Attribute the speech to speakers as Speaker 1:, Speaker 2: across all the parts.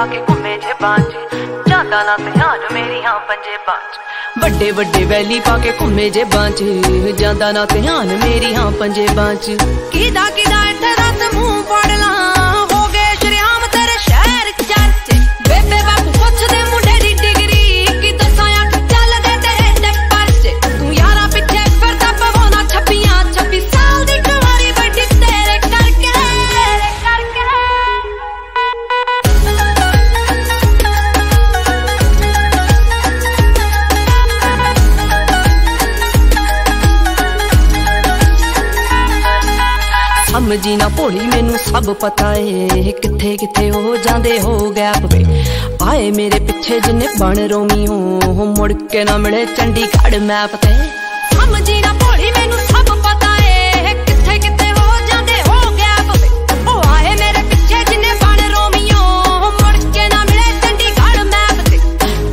Speaker 1: ਪਾ ਕੇ ਘੁੰਮੇ ਜੇ ਬਾਂਝ। ਜਾਂਦਾ ਨਾ ਧਿਆਨ ਮੇਰੀਆਂ ਪੰਜੇ ਬਾਂਝ। ਵੱਡੇ ਵੱਡੇ ਵੈਲੀ ਪਾ ਕੇ ਘੁੰਮੇ ਜੇ ਬਾਂਝ। ਜਾਂਦਾ ਨਾ ਧਿਆਨ ਮੇਰੀਆਂ ਪੰਜੇ ਬਾਂਝ। ਕਿਦਾ ਕਿਦਾ ਇੱਥੇ ਰਸ ਮੂੰਹ ਫੜ ਸਮਝੀ ਨਾ ਭੋਲੀ, ਮੈਨੂੰ ਸਭ ਪਤਾ ਏ। ਕਿੱਥੇ ਕਿੱਥੇ ਹੋ ਜਾਂਦੇ ਹੋ ਗੈਪ ਵੇ। ਆਏ ਮੇਰੇ ਪਿੱਛੇ ਜਿੰਨੇ ਬਣ ਰੋਮੀ ਹੋ ਮੁੜ ਕੇ ਨਾ ਮਿਲੇ ਚੰਡੀਗੜ੍ਹ ਮੈਪ ਤੇ। ਸਮਝੀ ਨਾ ਭੋਲੀ, ਮੈਨੂੰ ਸਭ ਪਤਾ ਏ। ਕਿੱਥੇ ਕਿੱਥੇ ਹੋ ਜਾਂਦੇ ਹੋ ਗੈਪ ਵੇ। ਉਹ ਆਏ ਮੇਰੇ ਪਿੱਛੇ ਜਿੰਨੇ ਬਣ ਰੋਮੀਓ ਮੁੜ ਕੇ ਨਾ ਮਿਲੇ ਚੰਡੀਗੜ੍ਹ ਮੈਪ ਤੇ।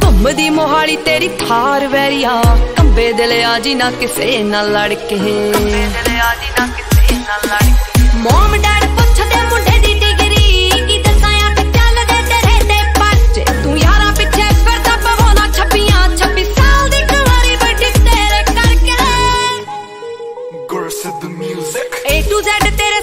Speaker 1: ਘੁੰਮਦੀ ਮੋਹਾਲੀ ਤੇਰੀ ਥਾਰ ਵੈਰੀਆ, ਕੰਬੇ ਦਿਲ ਆ ਜੀ ਨਾ ਕਿਸੇ ਨਾਲ ਲੜ ਕੇ ਕੰਬੇ ਦਿਲ ਆ ਜੀ ਨਾ ਕਿਸੇ ਨਾਲ ਲੜ ਜੱਟ ਤੇਰੇ